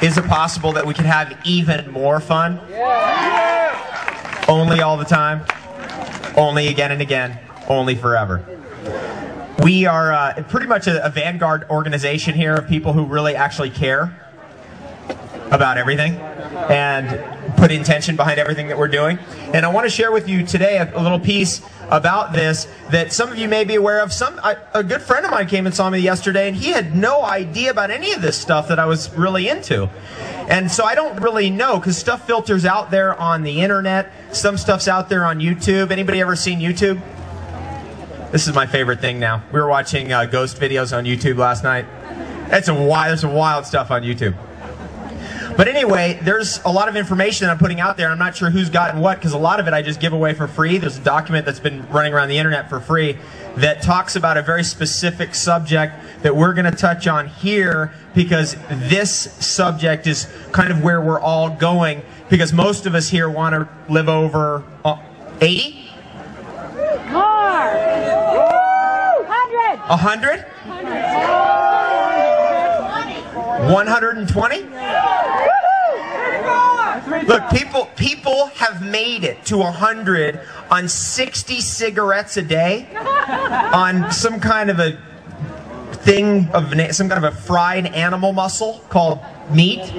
Is it possible that we can have even more fun? Only all the time? Only again and again? Only forever? We are uh, pretty much a, a vanguard organization here of people who really actually care about everything and put intention behind everything that we're doing. And I want to share with you today a, a little piece about this that some of you may be aware of. Some a good friend of mine came and saw me yesterday, and he had no idea about any of this stuff that I was really into. And so I don't really know because stuff filters out there on the internet. Some stuff's out there on YouTube. Anybody ever seen YouTube? This is my favorite thing now. We were watching uh, ghost videos on YouTube last night. It's a wild, there's some wild stuff on YouTube. But anyway, there's a lot of information that I'm putting out there. I'm not sure who's gotten what because a lot of it I just give away for free. There's a document that's been running around the internet for free that talks about a very specific subject that we're going to touch on here because this subject is kind of where we're all going because most of us here want to live over uh, 80? More. 100. 100? 120? Look, people people have made it to 100 on 60 cigarettes a day on some kind of a thing of some kind of a fried animal muscle called meat.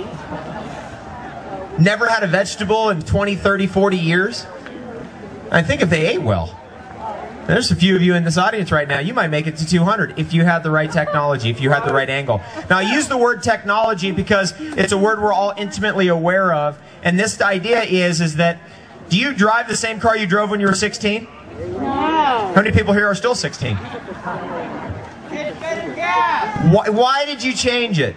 Never had a vegetable in 20, 30, 40 years. I think if they ate well. There's a few of you in this audience right now. You might make it to 200 if you had the right technology, if you had the right angle. Now, I use the word technology because it's a word we're all intimately aware of. And this idea is, is that do you drive the same car you drove when you were 16? How many people here are still 16? Why, why did you change it?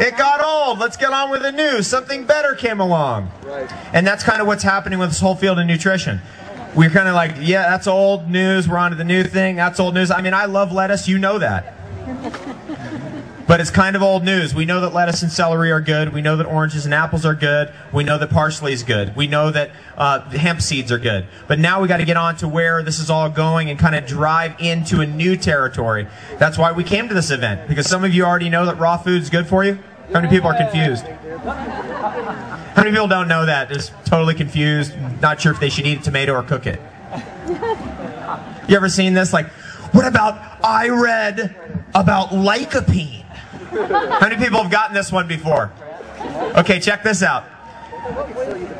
It got old. Let's get on with the new. Something better came along. And that's kind of what's happening with this whole field of nutrition. We're kind of like, yeah, that's old news. We're on to the new thing. That's old news. I mean, I love lettuce. You know that. But it's kind of old news. We know that lettuce and celery are good. We know that oranges and apples are good. We know that parsley is good. We know that uh, hemp seeds are good. But now we got to get on to where this is all going and kind of drive into a new territory. That's why we came to this event because some of you already know that raw food is good for you. How many people are confused? How many people don't know that? Just totally confused, not sure if they should eat a tomato or cook it. You ever seen this? Like, what about I read about lycopene? How many people have gotten this one before? Okay, check this out.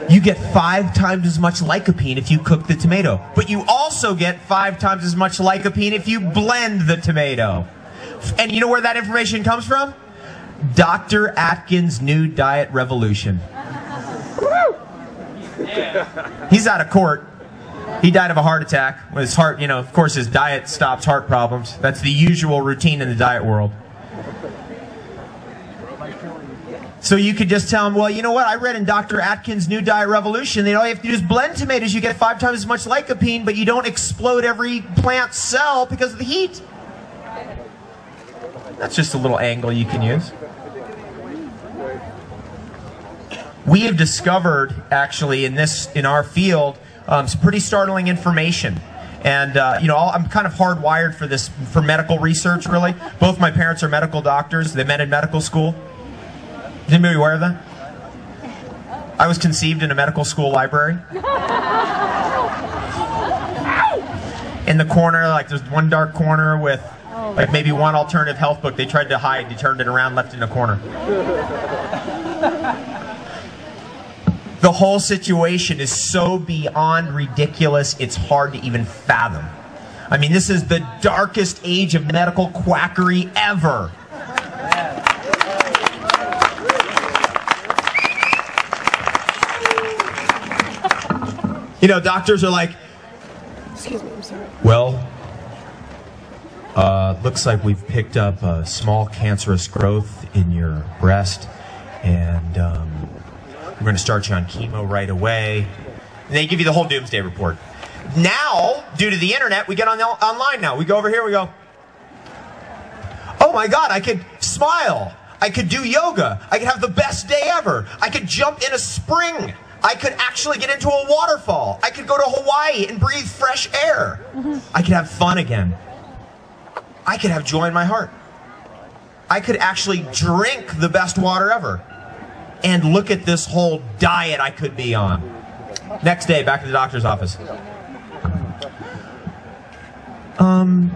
You get five times as much lycopene if you cook the tomato, but you also get five times as much lycopene if you blend the tomato. And you know where that information comes from? Dr. Atkins' New Diet Revolution. He's out of court. He died of a heart attack. His heart, you know, of course, his diet stops heart problems. That's the usual routine in the diet world. So you could just tell them, well, you know what? I read in Dr. Atkins' New Diet Revolution that all you have to do is blend tomatoes. You get five times as much lycopene, but you don't explode every plant cell because of the heat. That's just a little angle you can use. We have discovered, actually, in this in our field, um, some pretty startling information. And uh, you know, I'm kind of hardwired for this for medical research. Really, both my parents are medical doctors. They met in medical school. Is anybody aware of that? I was conceived in a medical school library. In the corner, like there's one dark corner with like maybe one alternative health book they tried to hide. They turned it around, left it in a corner. The whole situation is so beyond ridiculous, it's hard to even fathom. I mean, this is the darkest age of medical quackery ever. You know, doctors are like, Excuse me, I'm sorry. well, uh, looks like we've picked up a small cancerous growth in your breast, and um, we're going to start you on chemo right away. And they give you the whole doomsday report. Now, due to the internet, we get on the, online now. We go over here, we go, oh my God, I could smile. I could do yoga. I could have the best day ever. I could jump in a spring. I could actually get into a waterfall. I could go to Hawaii and breathe fresh air. I could have fun again. I could have joy in my heart. I could actually drink the best water ever. And look at this whole diet I could be on. Next day, back to the doctor's office. Um,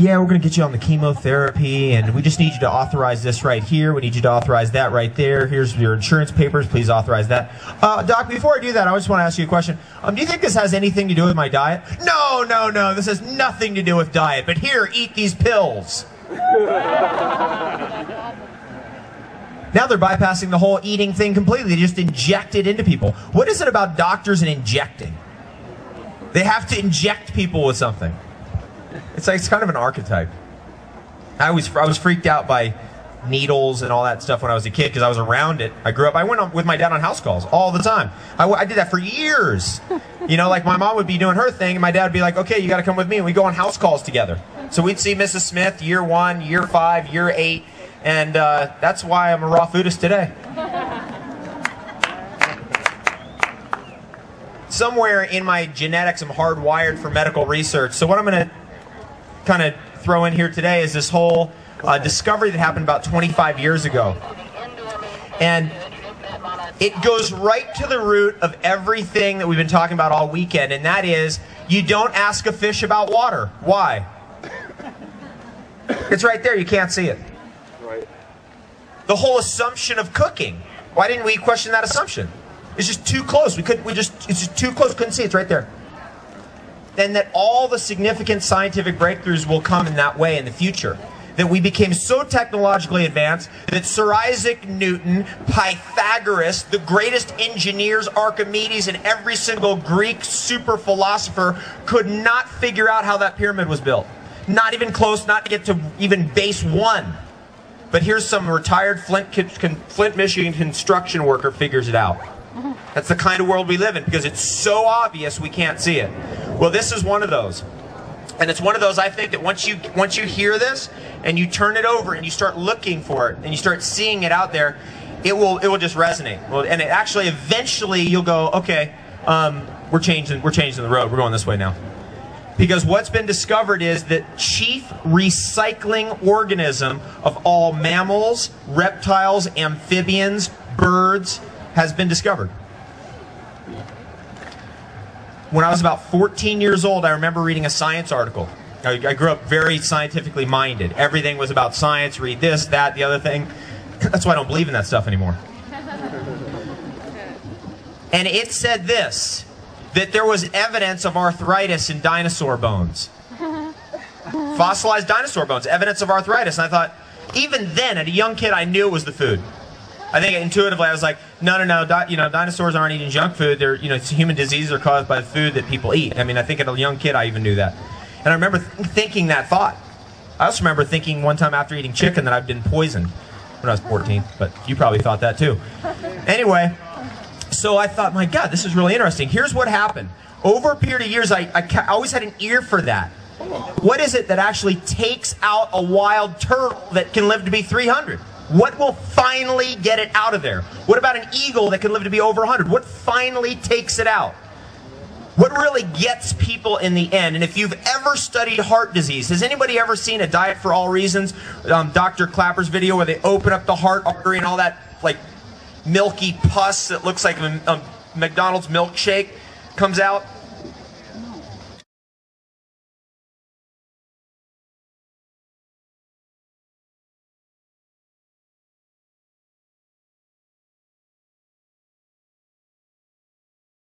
yeah, we're going to get you on the chemotherapy, and we just need you to authorize this right here. We need you to authorize that right there. Here's your insurance papers. Please authorize that. Uh, Doc, before I do that, I just want to ask you a question. Um, do you think this has anything to do with my diet? No, no, no. This has nothing to do with diet. But here, eat these pills. Now they're bypassing the whole eating thing completely. They just inject it into people. What is it about doctors and injecting? They have to inject people with something. It's like it's kind of an archetype. I was I was freaked out by needles and all that stuff when I was a kid because I was around it. I grew up. I went on, with my dad on house calls all the time. I did that for years. You know, like my mom would be doing her thing, and my dad would be like, "Okay, you got to come with me," and we go on house calls together. So we'd see Mrs. Smith year one, year five, year eight, and uh, that's why I'm a raw foodist today. Somewhere in my genetics, I'm hardwired for medical research. So what I'm going to kind of throw in here today is this whole uh, discovery that happened about 25 years ago. And it goes right to the root of everything that we've been talking about all weekend, and that is you don't ask a fish about water. Why? It's right there, you can't see it. Right. The whole assumption of cooking. Why didn't we question that assumption? It's just too close. We couldn't we just it's just too close, couldn't see it. it's right there then that all the significant scientific breakthroughs will come in that way in the future. That we became so technologically advanced that Sir Isaac Newton, Pythagoras, the greatest engineers, Archimedes, and every single Greek super philosopher could not figure out how that pyramid was built. Not even close, not to get to even base one. But here's some retired Flint, Flint, Michigan construction worker figures it out. That's the kind of world we live in because it's so obvious we can't see it. Well, this is one of those. And it's one of those I think that once you once you hear this and you turn it over and you start looking for it and you start seeing it out there, it will it will just resonate. Well, and it actually eventually you'll go, okay, um, we're changing we're changing the road. We're going this way now. Because what's been discovered is that chief recycling organism of all mammals, reptiles, amphibians, birds has been discovered when I was about 14 years old, I remember reading a science article. I, I, grew up very scientifically minded. Everything was about science, read this, that, the other thing. That's why I don't believe in that stuff anymore. And it said this that there was evidence of arthritis in dinosaur bones. Fossilized dinosaur bones, evidence of arthritis. And I thought, even then, at a young kid, I knew it was the food. I think intuitively I was like, no, no, no, di- you know, dinosaurs aren't eating junk food. They're, you know, human diseases are caused by the food that people eat. I mean, I think at a young kid I even knew that. And I remember th- thinking that thought. I also remember thinking one time after eating chicken that I'd been poisoned when I was 14, but you probably thought that too. Anyway, so I thought, my God, this is really interesting. Here's what happened. Over a period of years, I, I, ca- I always had an ear for that. What is it that actually takes out a wild turtle that can live to be 300? What will finally get it out of there? What about an eagle that can live to be over 100? What finally takes it out? What really gets people in the end? And if you've ever studied heart disease, has anybody ever seen a Diet for All Reasons, um, Dr. Klaper's video where they open up the heart artery and all that like milky pus that looks like a, a McDonald's milkshake comes out?